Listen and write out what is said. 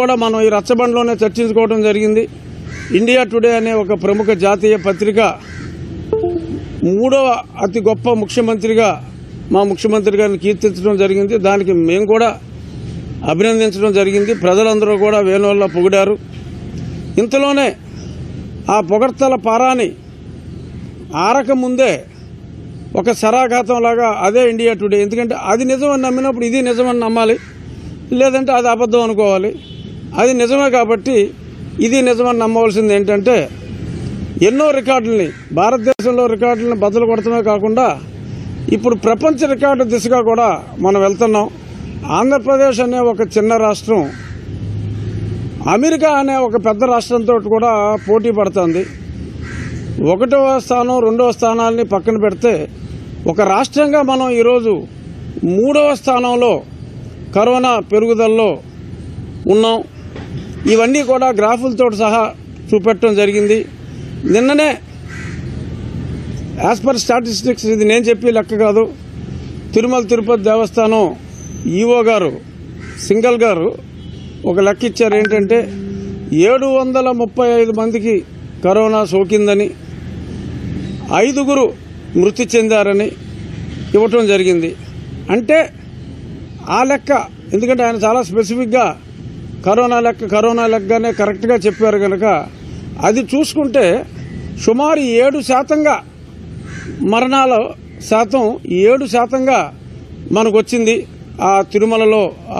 కూడా మనం ఈ రచ్చబండలోనే చర్చించుకోవడం జరిగింది. ఇండియా టుడే అనే ఒక ప్రముఖ జాతీయ పత్రిక మూడవ అతి గొప్ప ముఖ్యమంత్రిగా మా ముఖ్యమంత్రి గారిని కీర్తించడం జరిగింది. దానికి మేము కూడా అభినందించడం జరిగింది. ప్రజలందరూ కూడా వేణువల్ల పొగిడారు. ఇంతలోనే ఆ పొగడ్తల పారాని ఆరకముందే ఒక శరాఘాతం లాగా అదే ఇండియా టుడే. ఎందుకంటే అది నిజమని నమ్మినప్పుడు ఇది నిజమని నమ్మాలి. లేదంటే అది అబద్ధం అనుకోవాలి. అది నిజమే కాబట్టి ఇది నిజమని నమ్మవలసింది ఏంటంటే ఎన్నో రికార్డుల్ని భారతదేశంలో రికార్డులను బద్దలు కొడటమే కాకుండా ఇప్పుడు ప్రపంచ రికార్డు దిశగా కూడా మనం వెళ్తున్నాం. ఆంధ్రప్రదేశ్ అనే ఒక చిన్న రాష్ట్రం అమెరికా అనే ఒక పెద్ద రాష్ట్రంతో కూడా పోటీ పడుతుంది. ఒకటవ స్థానం రెండవ స్థానాలని పక్కన పెడితే ఒక రాష్ట్రంగా మనం ఈరోజు మూడవ స్థానంలో కరోనా పెరుగుదలలో ఉన్నాం. ఇవన్నీ కూడా గ్రాఫులతో సహా చూపెట్టడం జరిగింది. నిన్ననే యాజ్ పర్ స్టాటిస్టిక్స్ ఇది నేను చెప్పి లెక్క కాదు. తిరుమల తిరుపతి దేవస్థానం ఈఓ గారు సింగల్ గారు ఒక లెక్క ఇచ్చారు ఏంటంటే ఏడు వందల ముప్పై ఐదు మందికి కరోనా సోకిందని ఐదుగురు మృతి చెందారని ఇవ్వటం జరిగింది. అంటే ఆ లెక్క ఎందుకంటే ఆయన చాలా స్పెసిఫిక్గా కరోనా లెక్క కరోనా లెక్కనే కరెక్ట్గా చెప్పారు కనుక అది చూసుకుంటే సుమారు ఏడు శాతంగా మరణాల శాతం ఏడు శాతంగా మనకు వచ్చింది ఆ తిరుమలలో